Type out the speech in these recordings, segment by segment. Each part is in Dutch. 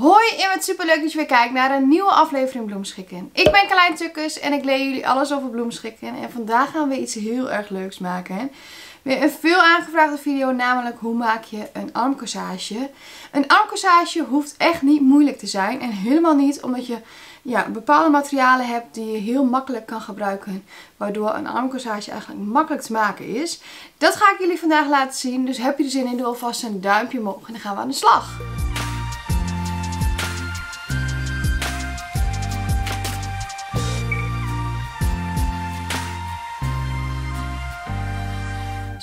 Hoi en wat super leuk dat je weer kijkt naar een nieuwe aflevering Bloemschikken. Ik ben Carlijn Tukkers en ik leer jullie alles over bloemschikken. En vandaag gaan we iets heel erg leuks maken. Weer een veel aangevraagde video, namelijk hoe maak je een armcorsage. Een armcorsage hoeft echt niet moeilijk te zijn. En helemaal niet omdat je ja, bepaalde materialen hebt die je heel makkelijk kan gebruiken. Waardoor een armcorsage eigenlijk makkelijk te maken is. Dat ga ik jullie vandaag laten zien. Dus heb je er zin in, doe alvast een duimpje omhoog en dan gaan we aan de slag.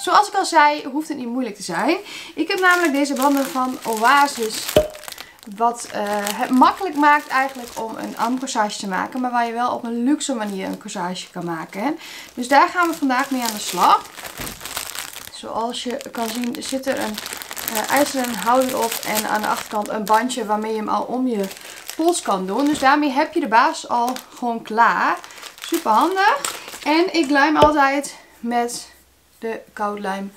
Zoals ik al zei, hoeft het niet moeilijk te zijn. Ik heb namelijk deze banden van Oasis. Wat uh, het makkelijk maakt eigenlijk om een armcorsage te maken. Maar waar je wel op een luxe manier een corsage kan maken. Dus daar gaan we vandaag mee aan de slag. Zoals je kan zien zit er een uh, ijzeren houder op. En aan de achterkant een bandje waarmee je hem al om je pols kan doen. Dus daarmee heb je de baas al gewoon klaar. Super handig. En ik lijm altijd met de koudlijm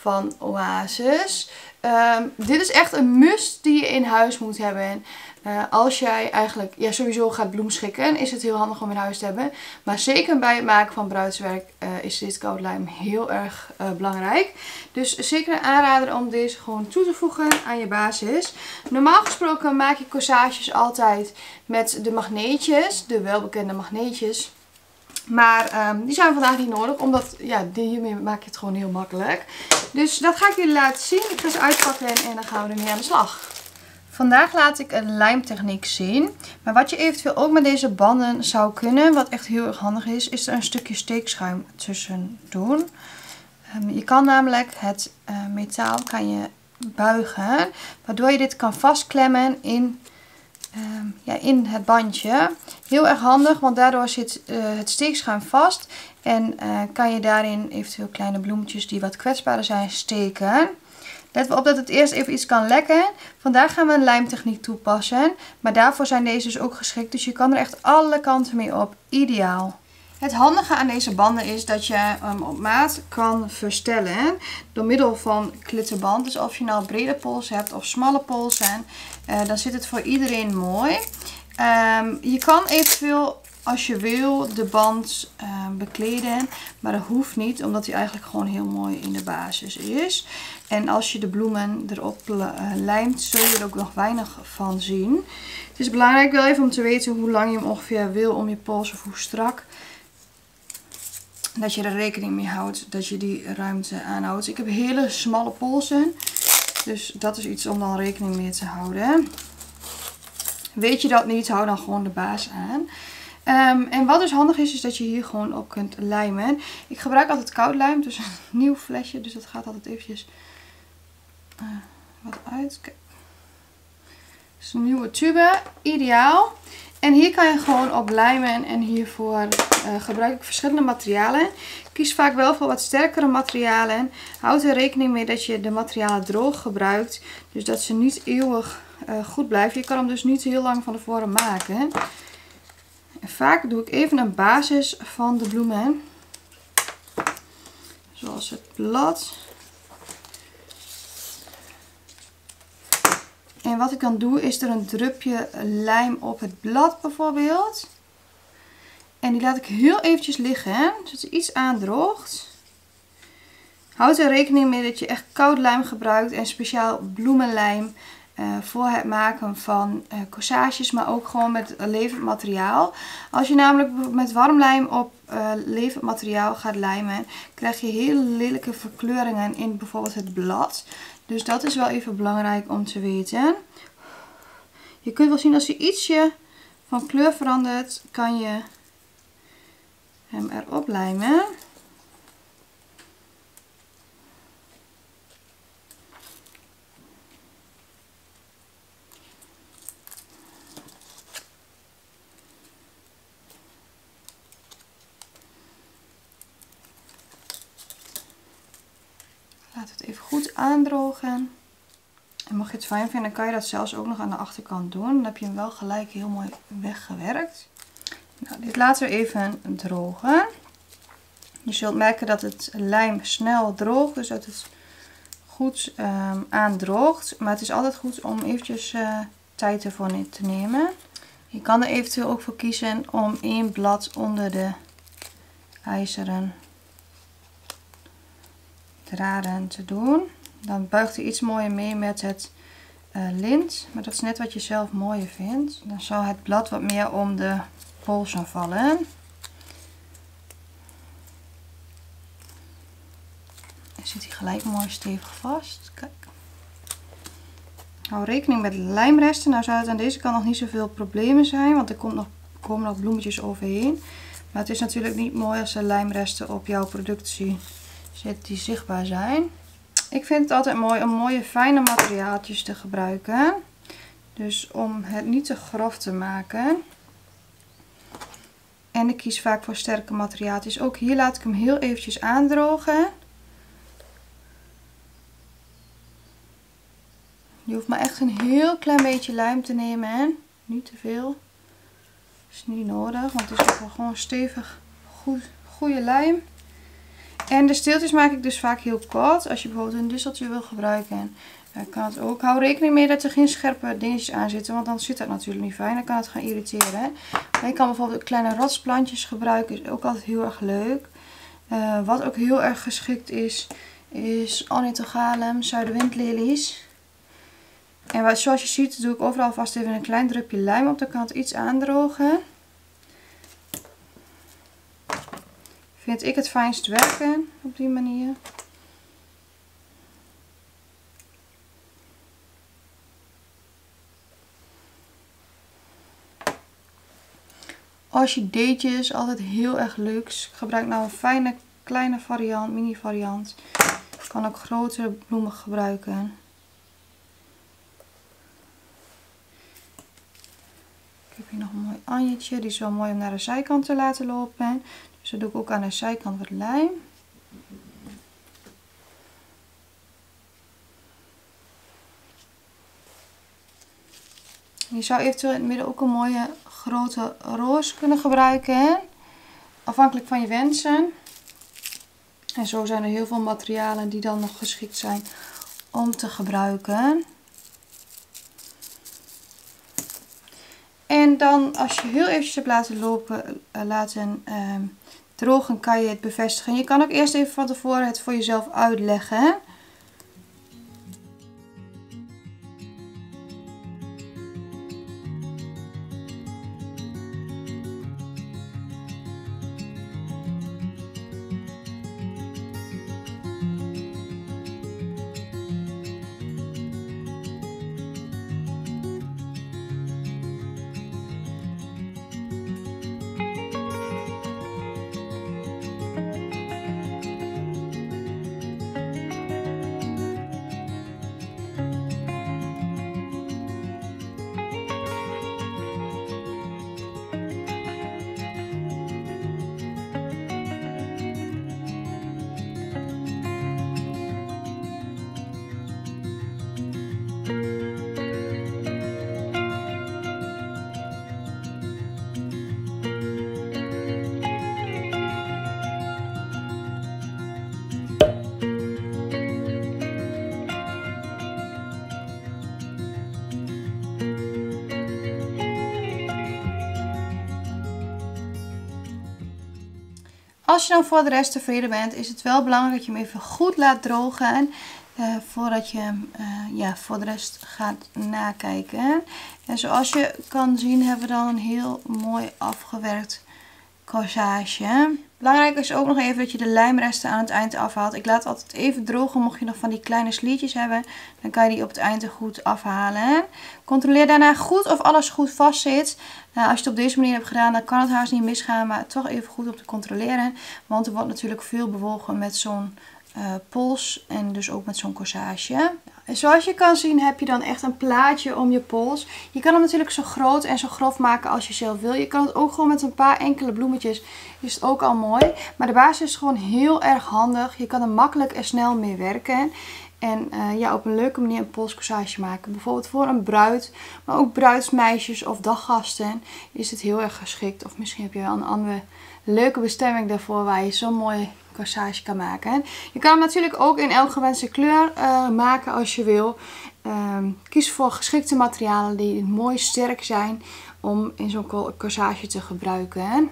van Oasis. Um, dit is echt een must die je in huis moet hebben. Uh, als jij eigenlijk ja, sowieso gaat bloemschikken, is het heel handig om in huis te hebben. Maar zeker bij het maken van bruidswerk uh, is dit koudlijm heel erg uh, belangrijk. Dus zeker een aanrader om deze gewoon toe te voegen aan je basis. Normaal gesproken maak je corsages altijd met de magneetjes, de welbekende magneetjes. Maar um, die zijn vandaag niet nodig, omdat ja, hiermee maak je het gewoon heel makkelijk. Dus dat ga ik jullie laten zien. Ik ga ze uitpakken en dan gaan we ermee aan de slag. Vandaag laat ik een lijmtechniek zien. Maar wat je eventueel ook met deze banden zou kunnen, wat echt heel erg handig is, is er een stukje steekschuim tussen doen. Um, je kan namelijk het uh, metaal kan je buigen, waardoor je dit kan vastklemmen in Ehm, ja, in het bandje. Heel erg handig, want daardoor zit uh, het steekschuim vast. En uh, kan je daarin eventueel kleine bloemetjes die wat kwetsbaarder zijn steken. Let op dat het eerst even iets kan lekken. Vandaag gaan we een lijmtechniek toepassen. Maar daarvoor zijn deze dus ook geschikt. Dus je kan er echt alle kanten mee op. Ideaal. Het handige aan deze banden is dat je hem op maat kan verstellen door middel van klittenband. Dus of je nou brede pols hebt of smalle polsen, uh, dan zit het voor iedereen mooi. Um, je kan eventueel als je wil de band uh, bekleden, maar dat hoeft niet omdat hij eigenlijk gewoon heel mooi in de basis is. En als je de bloemen erop uh, lijmt, zul je er ook nog weinig van zien. Het is belangrijk wel even om te weten hoe lang je hem ongeveer wil om je pols of hoe strak dat je er rekening mee houdt dat je die ruimte aanhoudt. Ik heb hele smalle polsen. Dus dat is iets om dan rekening mee te houden. Weet je dat niet, hou dan gewoon de baas aan. Um, en wat dus handig is, is dat je hier gewoon op kunt lijmen. Ik gebruik altijd koud lijm, dus een nieuw flesje. Dus dat gaat altijd eventjes uh, wat uit. Dus een nieuwe tube, ideaal. En hier kan je gewoon op lijmen en hiervoor uh, gebruik ik verschillende materialen. Ik kies vaak wel voor wat sterkere materialen. Houd er rekening mee dat je de materialen droog gebruikt. Dus dat ze niet eeuwig uh, goed blijven. Je kan hem dus niet heel lang van tevoren maken. En vaak doe ik even een basis van de bloemen. Zoals het blad. En wat ik dan doe is er een drupje lijm op het blad bijvoorbeeld. En die laat ik heel eventjes liggen, zodat ze iets aandroogt. Houd er rekening mee dat je echt koud lijm gebruikt en speciaal bloemenlijm uh, voor het maken van uh, corsages, maar ook gewoon met levend materiaal. Als je namelijk met warm lijm op uh, levend materiaal gaat lijmen, krijg je hele lelijke verkleuringen in bijvoorbeeld het blad. Dus dat is wel even belangrijk om te weten. Je kunt wel zien als je ietsje van kleur verandert, kan je hem erop lijmen. Laat het even goed aandrogen. En mocht je het fijn vinden, kan je dat zelfs ook nog aan de achterkant doen. Dan heb je hem wel gelijk heel mooi weggewerkt. Nou, dit laten we even drogen. Je zult merken dat het lijm snel droogt, dus dat het goed um, aandroogt. Maar het is altijd goed om eventjes uh, tijd ervoor te nemen. Je kan er eventueel ook voor kiezen om één blad onder de ijzeren draden te doen. Dan buigt hij iets mooier mee met het uh, lint. Maar dat is net wat je zelf mooier vindt. Dan zal het blad wat meer om de polsen vallen. Dan zit hij gelijk mooi stevig vast. Kijk. Hou rekening met lijmresten. Nou zou het aan deze kant nog niet zoveel problemen zijn. Want er komt nog, komen nog bloemetjes overheen. Maar het is natuurlijk niet mooi als er lijmresten op jouw productie zitten die zichtbaar zijn. Ik vind het altijd mooi om mooie fijne materiaaltjes te gebruiken. Dus om het niet te grof te maken. En ik kies vaak voor sterke materiaaltjes. Ook hier laat ik hem heel eventjes aandrogen. Je hoeft maar echt een heel klein beetje lijm te nemen. Hè? Niet te veel. Is niet nodig, want het is wel gewoon stevig goed, goede lijm. En de steeltjes maak ik dus vaak heel kort. Als je bijvoorbeeld een disseltje wil gebruiken, kan het ook. Hou rekening mee dat er geen scherpe dingetjes aan zitten, want dan zit dat natuurlijk niet fijn. Dan kan het gaan irriteren. Maar je kan bijvoorbeeld kleine rotsplantjes gebruiken, is ook altijd heel erg leuk. Uh, wat ook heel erg geschikt is, is ornithogalum, zuidenwindlelies. En zoals je ziet doe ik overal vast even een klein drupje lijm op. Dan kan het iets aandrogen. Vind ik het fijnst werken op die manier. Als je deetjes, altijd heel erg leuk. Ik gebruik nou een fijne kleine variant, mini variant. Ik kan ook grotere bloemen gebruiken. Ik heb hier nog een mooi anjetje. Die is wel mooi om naar de zijkant te laten lopen. Dat doe ik ook aan de zijkant wat lijm. Je zou eventueel in het midden ook een mooie grote roos kunnen gebruiken. Afhankelijk van je wensen. En zo zijn er heel veel materialen die dan nog geschikt zijn om te gebruiken. En dan als je heel eventjes hebt laten lopen, uh, laten uh, drogen, kan je het bevestigen. Je kan ook eerst even van tevoren het voor jezelf uitleggen. Als je dan voor de rest tevreden bent, is het wel belangrijk dat je hem even goed laat drogen. Uh, voordat je hem uh, ja, voor de rest gaat nakijken. En zoals je kan zien hebben we dan een heel mooi afgewerkt corsage. Belangrijk is ook nog even dat je de lijmresten aan het eind afhaalt. Ik laat altijd even drogen mocht je nog van die kleine sliertjes hebben. Dan kan je die op het eind goed afhalen. Controleer daarna goed of alles goed vast zit. Nou, als je het op deze manier hebt gedaan dan kan het haast niet misgaan. Maar toch even goed om te controleren. Want er wordt natuurlijk veel bewogen met zo'n uh, pols en dus ook met zo'n corsage. En zoals je kan zien heb je dan echt een plaatje om je pols. Je kan hem natuurlijk zo groot en zo grof maken als je zelf wil. Je kan het ook gewoon met een paar enkele bloemetjes. Is het ook al mooi. Maar de basis is gewoon heel erg handig. Je kan er makkelijk en snel mee werken. En uh, ja, op een leuke manier een polscorsage maken. Bijvoorbeeld voor een bruid, maar ook bruidsmeisjes of daggasten is het heel erg geschikt. Of misschien heb je wel een andere leuke bestemming daarvoor waar je zo'n mooi corsage kan maken. Je kan hem natuurlijk ook in elke gewenste kleur uh, maken als je wil. Ehm, kies voor geschikte materialen die mooi sterk zijn om in zo'n corsage te gebruiken.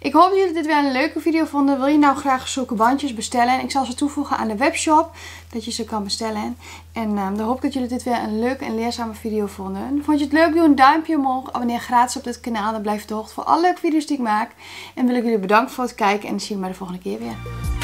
Ik hoop dat jullie dit weer een leuke video vonden. Wil je nou graag zulke bandjes bestellen? Ik zal ze toevoegen aan de webshop. Dat je ze kan bestellen. En um, dan hoop ik dat jullie dit weer een leuke en leerzame video vonden. Vond je het leuk? Doe een duimpje omhoog. Abonneer gratis op dit kanaal. Dan blijf je de hoogte voor alle leuke video's die ik maak. En wil ik jullie bedanken voor het kijken. En zien we maar de volgende keer weer.